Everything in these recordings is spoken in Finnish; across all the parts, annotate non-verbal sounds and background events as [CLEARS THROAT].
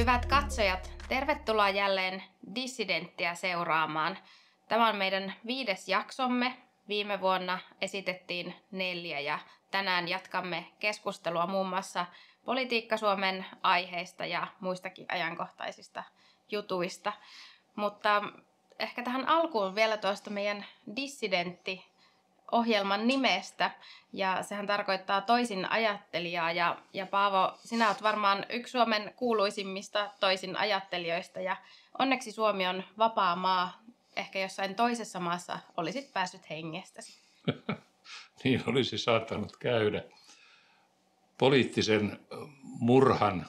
Hyvät katsojat, tervetuloa jälleen Dissidenttiä seuraamaan. Tämä on meidän viides jaksomme. Viime vuonna esitettiin neljä ja tänään jatkamme keskustelua muun muassa Politiikka Suomen aiheista ja muistakin ajankohtaisista jutuista. Mutta ehkä tähän alkuun vielä tuosta meidän dissidentti ohjelman nimestä. Ja sehän tarkoittaa toisin ajattelijaa. Ja, ja Paavo, sinä olet varmaan yksi Suomen kuuluisimmista toisin ajattelijoista. Ja onneksi Suomi on vapaa maa. Ehkä jossain toisessa maassa olisit päässyt hengestäsi. [LAUGHS] niin olisi saattanut käydä. Poliittisen murhan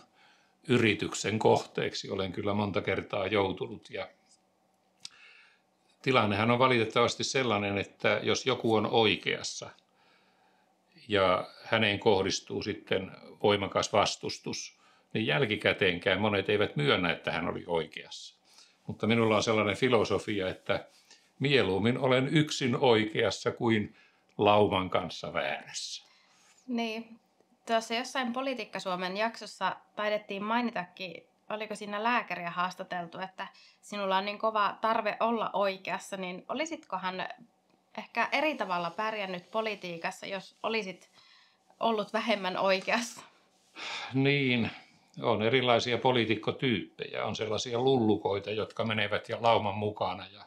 yrityksen kohteeksi olen kyllä monta kertaa joutunut ja tilannehan on valitettavasti sellainen, että jos joku on oikeassa ja häneen kohdistuu sitten voimakas vastustus, niin jälkikäteenkään monet eivät myönnä, että hän oli oikeassa. Mutta minulla on sellainen filosofia, että mieluummin olen yksin oikeassa kuin lauman kanssa väärässä. Niin, tuossa jossain Politiikka Suomen jaksossa taidettiin mainitakin oliko siinä lääkäriä haastateltu, että sinulla on niin kova tarve olla oikeassa, niin olisitkohan ehkä eri tavalla pärjännyt politiikassa, jos olisit ollut vähemmän oikeassa? Niin, on erilaisia poliitikkotyyppejä. On sellaisia lullukoita, jotka menevät ja lauman mukana ja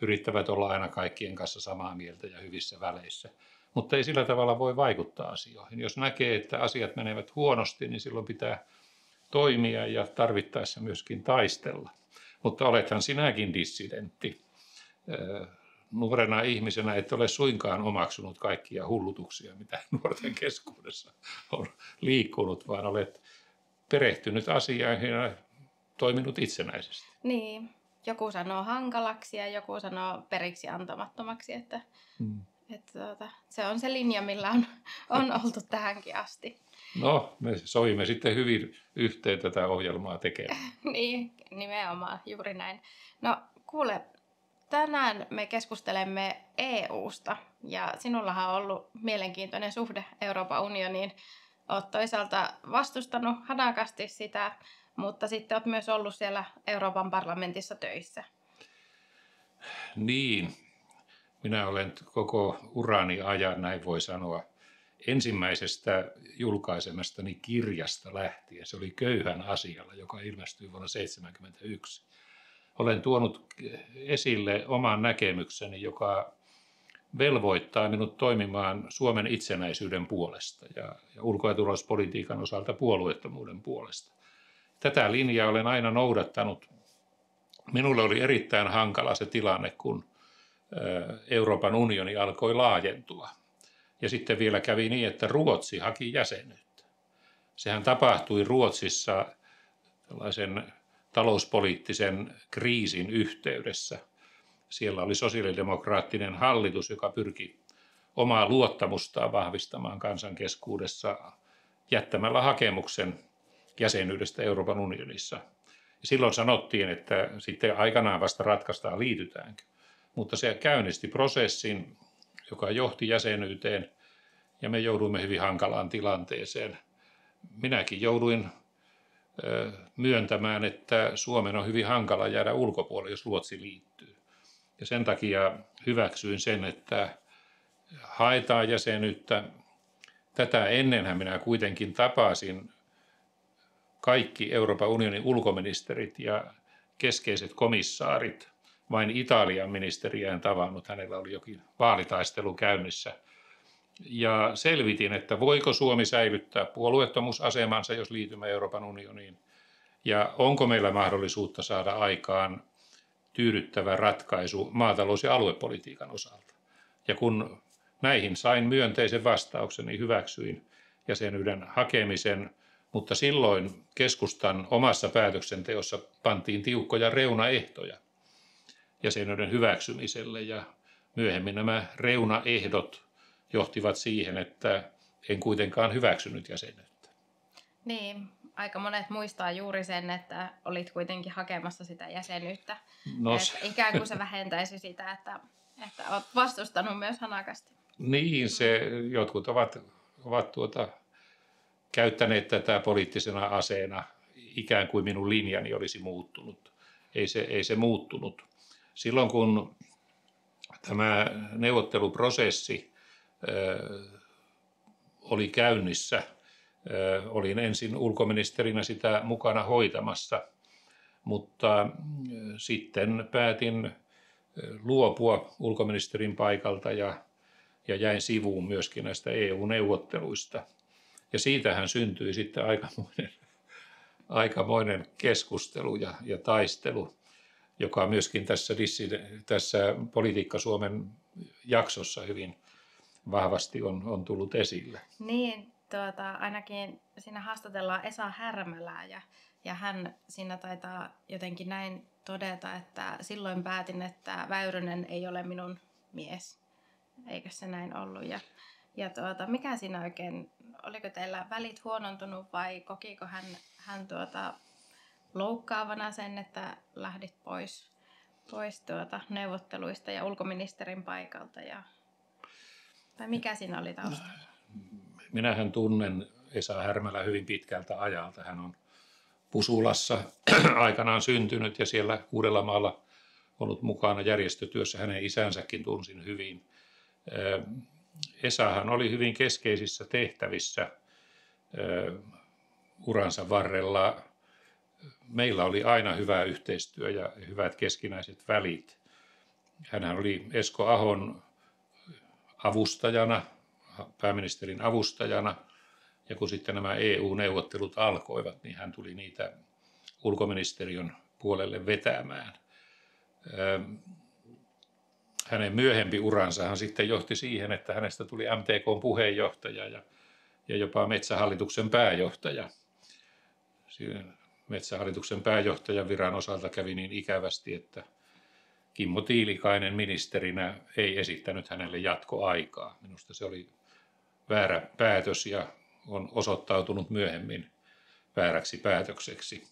yrittävät olla aina kaikkien kanssa samaa mieltä ja hyvissä väleissä. Mutta ei sillä tavalla voi vaikuttaa asioihin. Jos näkee, että asiat menevät huonosti, niin silloin pitää toimia ja tarvittaessa myöskin taistella. Mutta olethan sinäkin dissidentti. Nuorena ihmisenä et ole suinkaan omaksunut kaikkia hullutuksia, mitä [LAUGHS] nuorten keskuudessa on liikkunut, vaan olet perehtynyt asiaan ja toiminut itsenäisesti. Niin, joku sanoo hankalaksi ja joku sanoo periksi antamattomaksi, että, hmm. että tuota, se on se linja, millä on, on oltu tähänkin asti. No, me soimme sitten hyvin yhteen tätä ohjelmaa tekemään. [LAUGHS] niin, nimenomaan, juuri näin. No, kuule, tänään me keskustelemme EUsta ja sinullahan on ollut mielenkiintoinen suhde Euroopan unioniin. Olet toisaalta vastustanut hanakasti sitä, mutta sitten olet myös ollut siellä Euroopan parlamentissa töissä. Niin, minä olen koko urani ajan, näin voi sanoa, ensimmäisestä julkaisemastani kirjasta lähtien. Se oli Köyhän asialla, joka ilmestyi vuonna 1971. Olen tuonut esille oman näkemykseni, joka velvoittaa minut toimimaan Suomen itsenäisyyden puolesta ja, ja ulko- ja turvallisuuspolitiikan osalta puolueettomuuden puolesta. Tätä linjaa olen aina noudattanut. Minulle oli erittäin hankala se tilanne, kun Euroopan unioni alkoi laajentua – ja sitten vielä kävi niin, että Ruotsi haki jäsenyyttä. Sehän tapahtui Ruotsissa tällaisen talouspoliittisen kriisin yhteydessä. Siellä oli sosiaalidemokraattinen hallitus, joka pyrki omaa luottamustaan vahvistamaan kansan keskuudessa jättämällä hakemuksen jäsenyydestä Euroopan unionissa. Silloin sanottiin, että sitten aikanaan vasta ratkaistaan liitytäänkö. Mutta se käynnisti prosessin, joka johti jäsenyyteen ja me jouduimme hyvin hankalaan tilanteeseen. Minäkin jouduin myöntämään, että Suomen on hyvin hankala jäädä ulkopuolelle, jos Ruotsi liittyy. Ja sen takia hyväksyin sen, että haetaan jäsenyyttä. Tätä ennenhän minä kuitenkin tapasin kaikki Euroopan unionin ulkoministerit ja keskeiset komissaarit vain Italian ministeriä en tavannut. Hänellä oli jokin vaalitaistelu käynnissä. Ja selvitin, että voiko Suomi säilyttää puolueettomuusasemansa, jos liitymme Euroopan unioniin. Ja onko meillä mahdollisuutta saada aikaan tyydyttävä ratkaisu maatalous- ja aluepolitiikan osalta. Ja kun näihin sain myönteisen vastauksen, niin hyväksyin jäsenyyden hakemisen, mutta silloin keskustan omassa päätöksenteossa pantiin tiukkoja reunaehtoja jäsenyyden hyväksymiselle ja myöhemmin nämä reunaehdot johtivat siihen, että en kuitenkaan hyväksynyt jäsenyyttä. Niin, aika monet muistaa juuri sen, että olit kuitenkin hakemassa sitä jäsenyyttä. No, että ikään kuin se vähentäisi sitä, että, että olet vastustanut myös hanakasti. Niin, se, jotkut ovat, ovat tuota, käyttäneet tätä poliittisena aseena ikään kuin minun linjani olisi muuttunut. Ei se, ei se muuttunut. Silloin kun tämä neuvotteluprosessi oli käynnissä, olin ensin ulkoministerinä sitä mukana hoitamassa, mutta sitten päätin luopua ulkoministerin paikalta ja, ja jäin sivuun myöskin näistä EU-neuvotteluista. Ja siitähän syntyi sitten aikamoinen, [LAUGHS] aikamoinen keskustelu ja, ja taistelu, joka myöskin tässä, tässä Politiikka Suomen jaksossa hyvin vahvasti on, on tullut esille. Niin, tuota, ainakin siinä haastatellaan Esa Härmälää ja, ja hän siinä taitaa jotenkin näin todeta, että silloin päätin, että Väyrynen ei ole minun mies. Eikö se näin ollut? Ja, ja tuota, mikä siinä oikein, oliko teillä välit huonontunut vai kokiko hän, hän tuota, loukkaavana sen, että lähdit pois, pois tuota, neuvotteluista ja ulkoministerin paikalta? Ja, tai mikä siinä oli taustalla? Minähän tunnen Esa Härmälä hyvin pitkältä ajalta. Hän on Pusulassa [CLEARS THROAT] aikanaan syntynyt ja siellä Uudellamaalla ollut mukana järjestötyössä. Hänen isänsäkin tunsin hyvin. Esahan oli hyvin keskeisissä tehtävissä uransa varrella. Meillä oli aina hyvä yhteistyö ja hyvät keskinäiset välit. Hänhän oli Esko Ahon avustajana, pääministerin avustajana – ja kun sitten nämä EU-neuvottelut alkoivat, niin hän tuli niitä ulkoministeriön puolelle vetämään. Hänen myöhempi uransahan sitten johti siihen, että hänestä tuli MTK puheenjohtaja ja, ja jopa Metsähallituksen pääjohtaja. Metsähallituksen pääjohtajan viran osalta kävi niin ikävästi, että Kimmo Tiilikainen ministerinä ei esittänyt hänelle jatkoaikaa. Minusta se oli väärä päätös ja on osoittautunut myöhemmin vääräksi päätökseksi.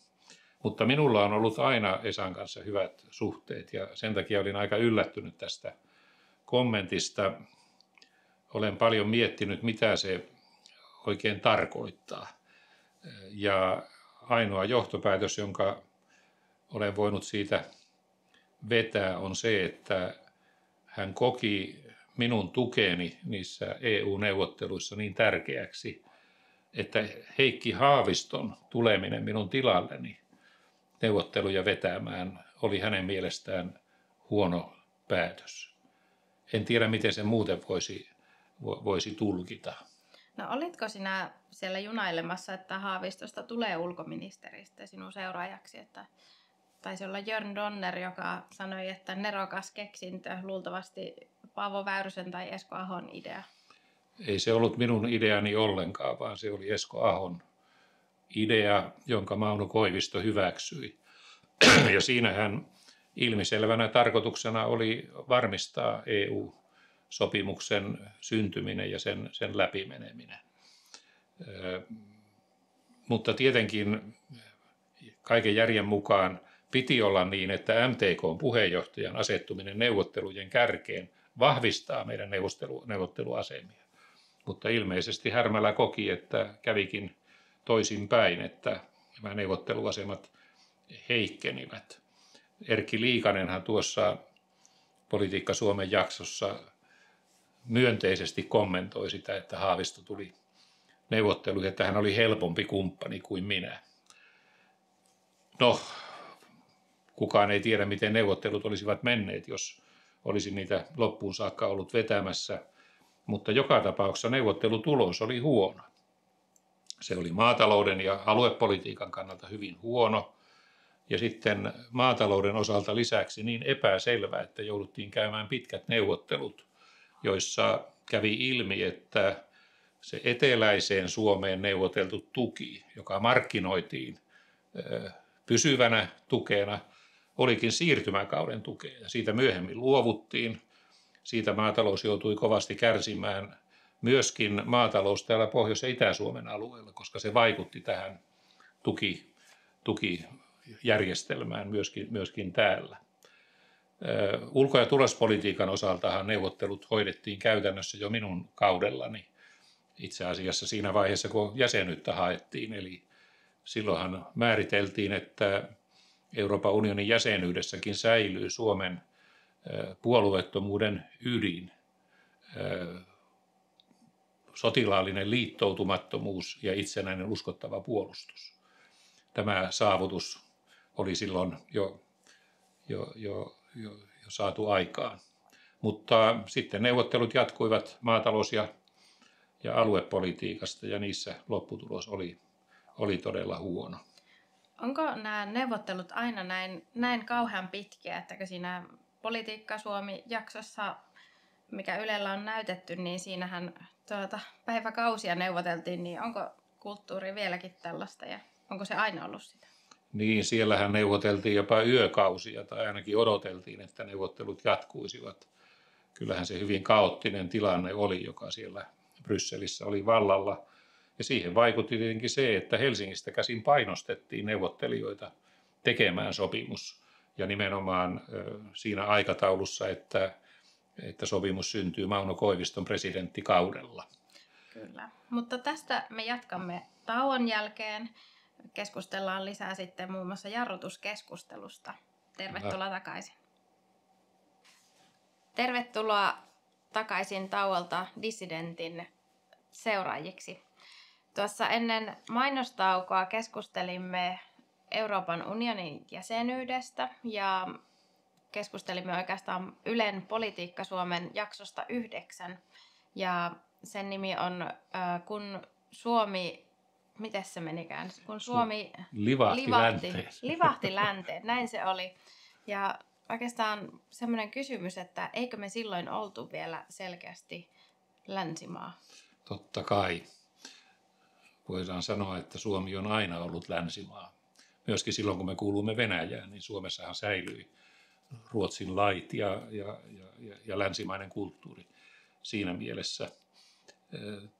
Mutta minulla on ollut aina Esan kanssa hyvät suhteet ja sen takia olin aika yllättynyt tästä kommentista. Olen paljon miettinyt, mitä se oikein tarkoittaa. Ja ainoa johtopäätös, jonka olen voinut siitä vetää, on se, että hän koki minun tukeeni niissä EU-neuvotteluissa niin tärkeäksi, että Heikki Haaviston tuleminen minun tilalleni neuvotteluja vetämään oli hänen mielestään huono päätös. En tiedä, miten se muuten voisi, voisi tulkita. No olitko sinä siellä junailemassa, että Haavistosta tulee ulkoministeristä sinun seuraajaksi, että taisi olla Jörn Donner, joka sanoi, että nerokas keksintö, luultavasti Paavo Väyrysen tai Esko Ahon idea ei se ollut minun ideani ollenkaan, vaan se oli Esko Ahon idea, jonka Mauno Koivisto hyväksyi. Ja siinähän ilmiselvänä tarkoituksena oli varmistaa EU-sopimuksen syntyminen ja sen, sen läpimeneminen. Mutta tietenkin kaiken järjen mukaan piti olla niin, että MTK puheenjohtajan asettuminen neuvottelujen kärkeen vahvistaa meidän neuvottelu, neuvotteluasemia. Mutta ilmeisesti Härmälä koki, että kävikin toisinpäin, että nämä neuvotteluasemat heikkenivät. Erkki Liikanenhan tuossa Politiikka Suomen jaksossa myönteisesti kommentoi sitä, että Haavisto tuli neuvotteluihin, että hän oli helpompi kumppani kuin minä. No, kukaan ei tiedä, miten neuvottelut olisivat menneet, jos olisi niitä loppuun saakka ollut vetämässä – mutta joka tapauksessa neuvottelutulos oli huono. Se oli maatalouden ja aluepolitiikan kannalta hyvin huono. Ja sitten maatalouden osalta lisäksi niin epäselvä, että jouduttiin käymään pitkät neuvottelut, joissa kävi ilmi, että se eteläiseen Suomeen neuvoteltu tuki, joka markkinoitiin pysyvänä tukena, olikin siirtymäkauden tukea. Ja siitä myöhemmin luovuttiin siitä maatalous joutui kovasti kärsimään. Myöskin maatalous täällä Pohjois- ja Itä-Suomen alueella, koska se vaikutti tähän tuki, tukijärjestelmään myöskin, myöskin täällä. Ulko- ja tulospolitiikan osaltahan neuvottelut hoidettiin käytännössä jo minun kaudellani. Itse asiassa siinä vaiheessa, kun jäsenyyttä haettiin, eli silloinhan määriteltiin, että Euroopan unionin jäsenyydessäkin säilyy Suomen puolueettomuuden ydin, sotilaallinen liittoutumattomuus ja itsenäinen uskottava puolustus. Tämä saavutus oli silloin jo, jo, jo, jo, jo saatu aikaan. Mutta sitten neuvottelut jatkuivat maatalous- ja, ja aluepolitiikasta ja niissä lopputulos oli, oli todella huono. Onko nämä neuvottelut aina näin, näin kauhean pitkiä, että siinä Politiikka Suomi-jaksossa, mikä Ylellä on näytetty, niin siinähän tuota, päiväkausia neuvoteltiin, niin onko kulttuuri vieläkin tällaista ja onko se aina ollut sitä? Niin, siellähän neuvoteltiin jopa yökausia tai ainakin odoteltiin, että neuvottelut jatkuisivat. Kyllähän se hyvin kaoottinen tilanne oli, joka siellä Brysselissä oli vallalla. Ja siihen vaikutti tietenkin se, että Helsingistä käsin painostettiin neuvottelijoita tekemään sopimus. Ja nimenomaan siinä aikataulussa, että, että sopimus syntyy Mauno Koiviston presidenttikaudella. Kyllä, mutta tästä me jatkamme tauon jälkeen. Keskustellaan lisää sitten muun muassa jarrutuskeskustelusta. Tervetuloa Hyvä. takaisin. Tervetuloa takaisin tauolta Dissidentin seuraajiksi. Tuossa ennen mainostaukoa keskustelimme Euroopan unionin jäsenyydestä ja keskustelimme oikeastaan Ylen Politiikka Suomen jaksosta yhdeksän. Ja sen nimi on Kun Suomi, miten se menikään? Kun Suomi livahti, livahti länteen. Livahti [LAUGHS] länteen, näin se oli. Ja oikeastaan semmoinen kysymys, että eikö me silloin oltu vielä selkeästi länsimaa? Totta kai. Voidaan sanoa, että Suomi on aina ollut länsimaa. Myöskin silloin, kun me kuulumme Venäjään, niin Suomessahan säilyi Ruotsin lait ja, ja, ja, ja länsimainen kulttuuri siinä mielessä.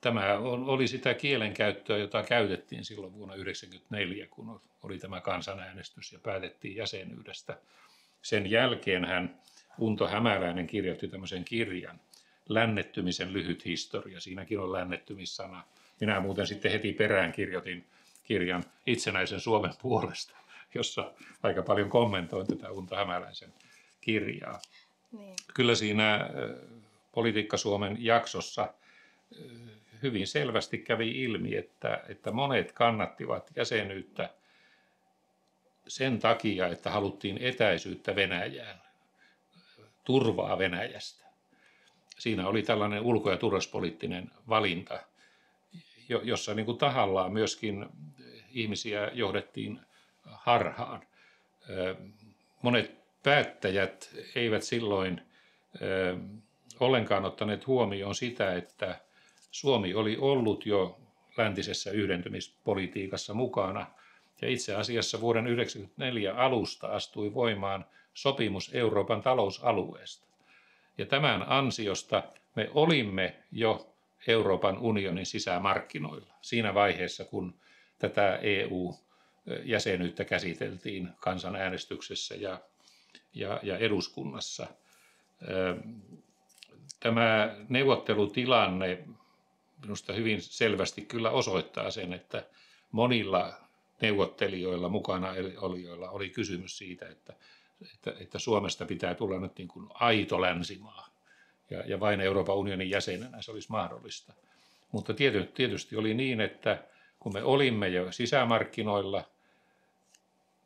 Tämä oli sitä kielenkäyttöä, jota käytettiin silloin vuonna 1994, kun oli tämä kansanäänestys ja päätettiin jäsenyydestä. Sen jälkeen hän Unto Hämäläinen kirjoitti tämmöisen kirjan, Lännettymisen lyhyt historia. Siinäkin on lännettymissana. Minä muuten sitten heti perään kirjoitin kirjan Itsenäisen Suomen puolesta, jossa aika paljon kommentoin tätä Unto Hämäläisen kirjaa. Niin. Kyllä siinä Politiikka Suomen jaksossa hyvin selvästi kävi ilmi, että, että monet kannattivat jäsenyyttä sen takia, että haluttiin etäisyyttä Venäjään, turvaa Venäjästä. Siinä oli tällainen ulko- ja turvallisuuspoliittinen valinta, jossa niin kuin tahallaan myöskin ihmisiä johdettiin harhaan. Monet päättäjät eivät silloin ollenkaan ottaneet huomioon sitä, että Suomi oli ollut jo läntisessä yhdentymispolitiikassa mukana ja itse asiassa vuoden 1994 alusta astui voimaan sopimus Euroopan talousalueesta. Ja tämän ansiosta me olimme jo Euroopan unionin sisämarkkinoilla siinä vaiheessa, kun tätä EU-jäsenyyttä käsiteltiin kansanäänestyksessä ja, ja, ja eduskunnassa. Tämä neuvottelutilanne minusta hyvin selvästi kyllä osoittaa sen, että monilla neuvottelijoilla, mukana olijoilla oli kysymys siitä, että, että, että Suomesta pitää tulla nyt niin kuin aito länsimaa ja, ja vain Euroopan unionin jäsenenä se olisi mahdollista. Mutta tietysti oli niin, että kun me olimme jo sisämarkkinoilla,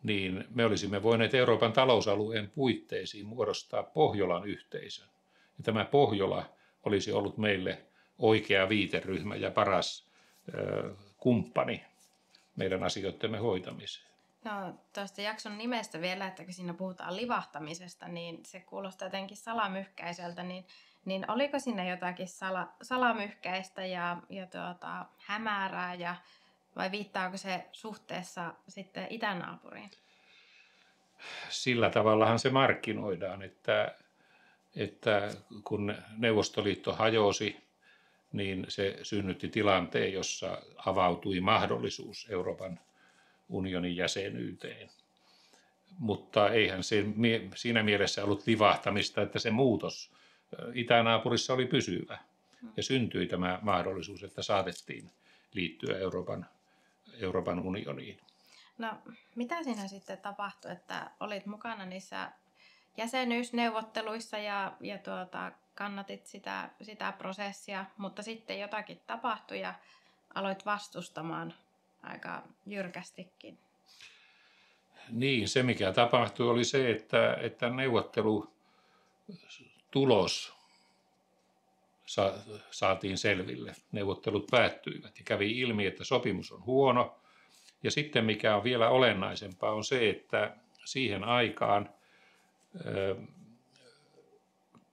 niin me olisimme voineet Euroopan talousalueen puitteisiin muodostaa Pohjolan yhteisön. Ja tämä Pohjola olisi ollut meille oikea viiteryhmä ja paras ö, kumppani meidän asioittemme hoitamiseen. No tuosta jakson nimestä vielä, että kun siinä puhutaan livahtamisesta, niin se kuulostaa jotenkin salamyhkäiseltä, niin, niin oliko siinä jotakin sala, salamyhkäistä ja, ja tuota, hämärää ja vai viittaako se suhteessa sitten itänaapuriin? Sillä tavallahan se markkinoidaan, että, että kun Neuvostoliitto hajosi, niin se synnytti tilanteen, jossa avautui mahdollisuus Euroopan unionin jäsenyyteen. Mutta eihän se siinä mielessä ollut livahtamista, että se muutos itänaapurissa oli pysyvä. Ja syntyi tämä mahdollisuus, että saatettiin liittyä Euroopan Euroopan unioniin. No, mitä siinä sitten tapahtui, että olit mukana niissä jäsenyysneuvotteluissa ja, ja tuota, kannatit sitä, sitä prosessia, mutta sitten jotakin tapahtui ja aloit vastustamaan aika jyrkästikin. Niin, se mikä tapahtui oli se, että, että neuvottelutulos sa, saatiin selville. Neuvottelut päättyivät ja kävi ilmi, että sopimus on huono. Ja sitten mikä on vielä olennaisempaa on se, että siihen aikaan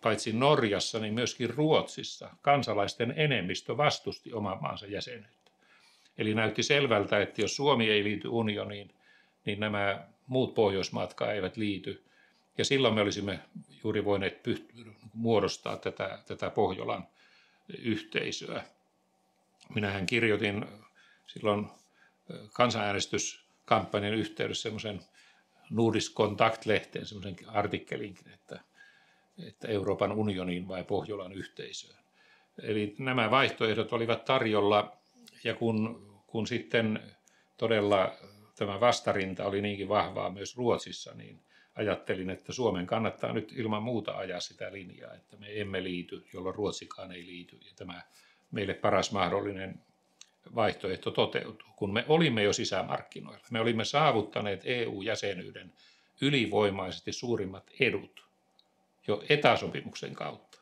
paitsi Norjassa, niin myöskin Ruotsissa kansalaisten enemmistö vastusti oman maansa jäsenyyttä. Eli näytti selvältä, että jos Suomi ei liity unioniin, niin nämä muut Pohjoismaatkaan eivät liity. Ja silloin me olisimme juuri voineet muodostaa tätä, tätä Pohjolan yhteisöä. Minähän kirjoitin silloin kansanäänestyskampanjan yhteydessä semmoisen Nordis Kontakt-lehteen semmoisen artikkelinkin, että, että Euroopan unioniin vai Pohjolan yhteisöön. Eli nämä vaihtoehdot olivat tarjolla ja kun, kun sitten todella tämä vastarinta oli niinkin vahvaa myös Ruotsissa, niin ajattelin, että Suomen kannattaa nyt ilman muuta ajaa sitä linjaa, että me emme liity, jolloin Ruotsikaan ei liity. Ja tämä meille paras mahdollinen vaihtoehto toteutuu, kun me olimme jo sisämarkkinoilla. Me olimme saavuttaneet EU-jäsenyyden ylivoimaisesti suurimmat edut jo etäsopimuksen kautta.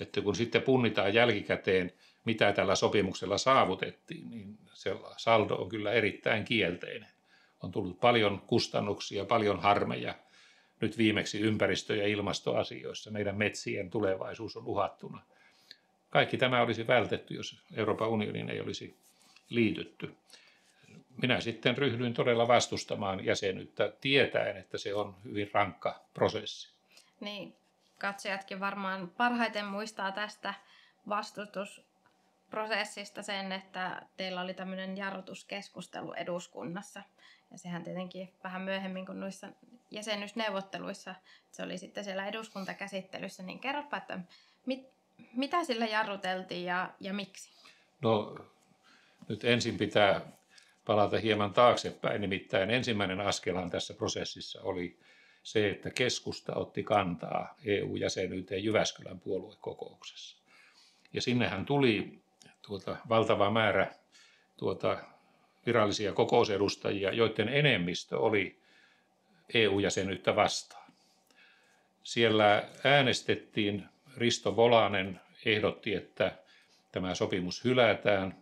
Että kun sitten punnitaan jälkikäteen, mitä tällä sopimuksella saavutettiin, niin se saldo on kyllä erittäin kielteinen. On tullut paljon kustannuksia, paljon harmeja. Nyt viimeksi ympäristö- ja ilmastoasioissa meidän metsien tulevaisuus on uhattuna. Kaikki tämä olisi vältetty, jos Euroopan unionin ei olisi liitytty. Minä sitten ryhdyin todella vastustamaan jäsenyyttä tietäen, että se on hyvin rankka prosessi. Niin, katsojatkin varmaan parhaiten muistaa tästä vastustusprosessista sen, että teillä oli tämmöinen jarrutuskeskustelu eduskunnassa. Ja sehän tietenkin vähän myöhemmin kuin noissa jäsenyysneuvotteluissa, se oli sitten siellä eduskuntakäsittelyssä, niin kerropa, että mit, mitä sillä jarruteltiin ja, ja miksi? No nyt ensin pitää palata hieman taaksepäin. Nimittäin ensimmäinen askelhan tässä prosessissa oli se, että keskusta otti kantaa EU-jäsenyyteen Jyväskylän puoluekokouksessa. Ja sinnehän tuli tuota valtava määrä tuota virallisia kokousedustajia, joiden enemmistö oli EU-jäsenyyttä vastaan. Siellä äänestettiin, Risto Volanen ehdotti, että tämä sopimus hylätään –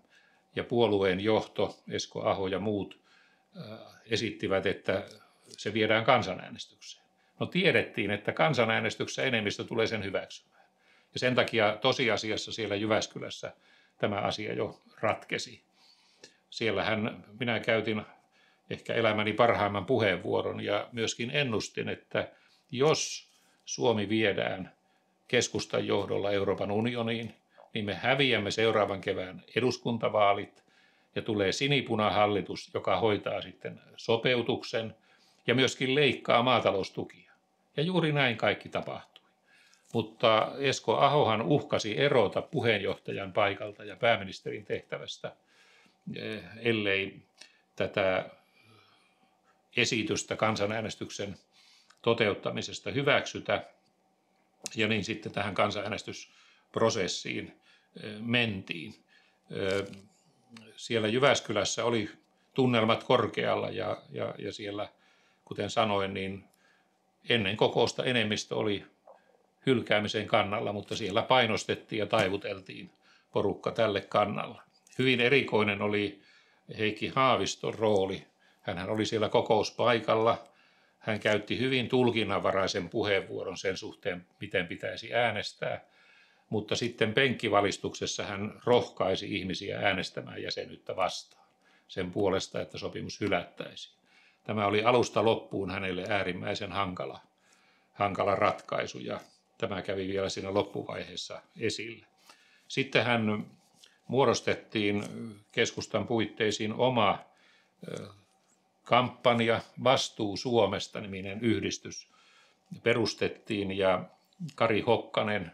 ja puolueen johto, Esko Aho ja muut, äh, esittivät, että se viedään kansanäänestykseen. No tiedettiin, että kansanäänestyksessä enemmistö tulee sen hyväksymään. Ja sen takia tosiasiassa siellä Jyväskylässä tämä asia jo ratkesi. Siellähän minä käytin ehkä elämäni parhaimman puheenvuoron ja myöskin ennustin, että jos Suomi viedään keskustan johdolla Euroopan unioniin, niin me häviämme seuraavan kevään eduskuntavaalit ja tulee sinipunahallitus, joka hoitaa sitten sopeutuksen ja myöskin leikkaa maataloustukia. Ja juuri näin kaikki tapahtui. Mutta Esko Ahohan uhkasi erota puheenjohtajan paikalta ja pääministerin tehtävästä, eh, ellei tätä esitystä kansanäänestyksen toteuttamisesta hyväksytä. Ja niin sitten tähän kansanäänestys prosessiin mentiin. Siellä Jyväskylässä oli tunnelmat korkealla ja, ja, ja siellä, kuten sanoin, niin ennen kokousta enemmistö oli hylkäämisen kannalla, mutta siellä painostettiin ja taivuteltiin porukka tälle kannalla. Hyvin erikoinen oli Heikki Haaviston rooli. Hänhän oli siellä kokouspaikalla. Hän käytti hyvin tulkinnanvaraisen puheenvuoron sen suhteen, miten pitäisi äänestää – mutta sitten penkkivalistuksessa hän rohkaisi ihmisiä äänestämään jäsenyyttä vastaan sen puolesta, että sopimus hylättäisiin. Tämä oli alusta loppuun hänelle äärimmäisen hankala, hankala ratkaisu ja tämä kävi vielä siinä loppuvaiheessa esille. Sitten hän muodostettiin keskustan puitteisiin oma kampanja Vastuu Suomesta niminen yhdistys perustettiin ja Kari Hokkanen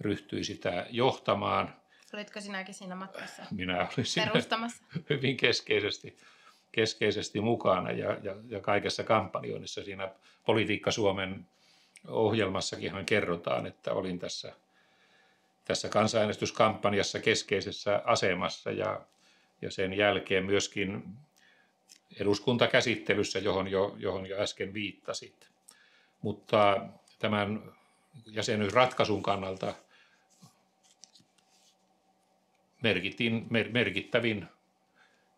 ryhtyi sitä johtamaan. Olitko sinäkin siinä matkassa Minä olin siinä perustamassa? [LAUGHS] hyvin keskeisesti, keskeisesti mukana ja, ja, ja kaikessa kampanjoinnissa siinä Politiikka Suomen ohjelmassakin kerrotaan, että olin tässä, tässä kansanäänestyskampanjassa keskeisessä asemassa ja, ja sen jälkeen myöskin eduskuntakäsittelyssä, johon jo, johon jo äsken viittasit. Mutta tämän jäsenyysratkaisun kannalta merkitin, mer, merkittävin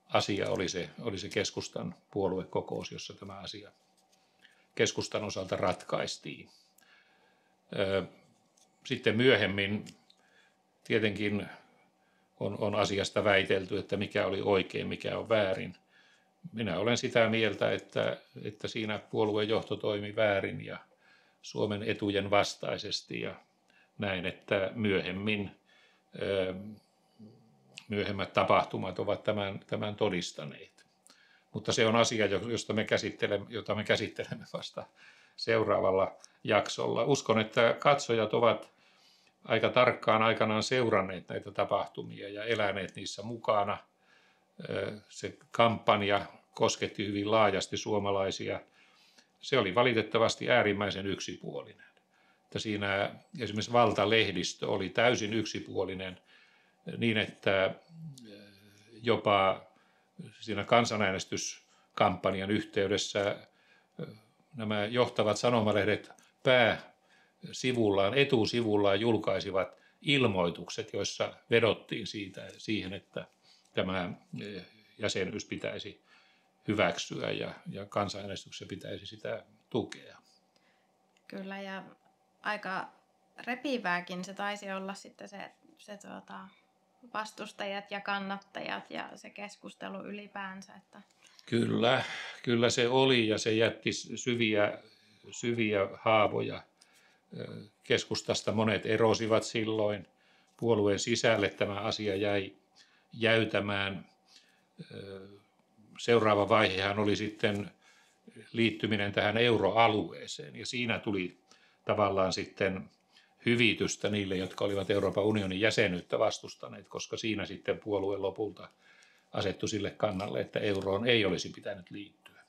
asia oli se, oli se keskustan puoluekokous, jossa tämä asia keskustan osalta ratkaistiin. Sitten myöhemmin tietenkin on, on asiasta väitelty, että mikä oli oikein, mikä on väärin. Minä olen sitä mieltä, että, että siinä puolueen johto toimi väärin ja Suomen etujen vastaisesti ja näin, että myöhemmin myöhemmät tapahtumat ovat tämän, tämän todistaneet. Mutta se on asia, josta me käsittelemme, jota me käsittelemme vasta seuraavalla jaksolla. Uskon, että katsojat ovat aika tarkkaan aikanaan seuranneet näitä tapahtumia ja eläneet niissä mukana. Se kampanja kosketti hyvin laajasti suomalaisia. Se oli valitettavasti äärimmäisen yksipuolinen. Siinä esimerkiksi valtalehdistö oli täysin yksipuolinen niin, että jopa siinä kansanäänestyskampanjan yhteydessä nämä johtavat sanomalehdet pääsivullaan, etusivullaan julkaisivat ilmoitukset, joissa vedottiin siitä, siihen, että tämä jäsenyys pitäisi hyväksyä ja, ja kansanäänestyksessä pitäisi sitä tukea. Kyllä, ja aika repivääkin se taisi olla sitten se, se tuota, vastustajat ja kannattajat ja se keskustelu ylipäänsä. Että... Kyllä, kyllä se oli ja se jätti syviä, syviä haavoja. Keskustasta monet erosivat silloin. Puolueen sisälle tämä asia jäi jäytämään. Seuraava vaihehan oli sitten liittyminen tähän euroalueeseen ja siinä tuli tavallaan sitten hyvitystä niille, jotka olivat Euroopan unionin jäsenyyttä vastustaneet, koska siinä sitten puolue lopulta asettu sille kannalle, että euroon ei olisi pitänyt liittyä.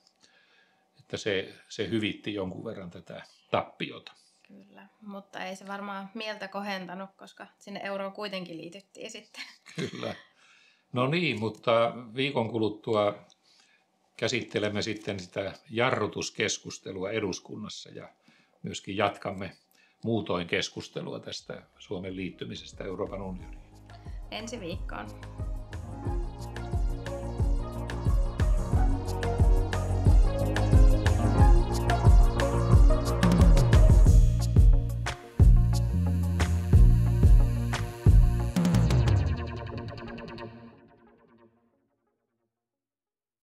Että se, se hyvitti jonkun verran tätä tappiota. Kyllä, mutta ei se varmaan mieltä kohentanut, koska sinne euroon kuitenkin liityttiin sitten. Kyllä. No niin, mutta viikon kuluttua käsittelemme sitten sitä jarrutuskeskustelua eduskunnassa ja myöskin jatkamme muutoin keskustelua tästä Suomen liittymisestä Euroopan unioniin. Ensi viikkoon.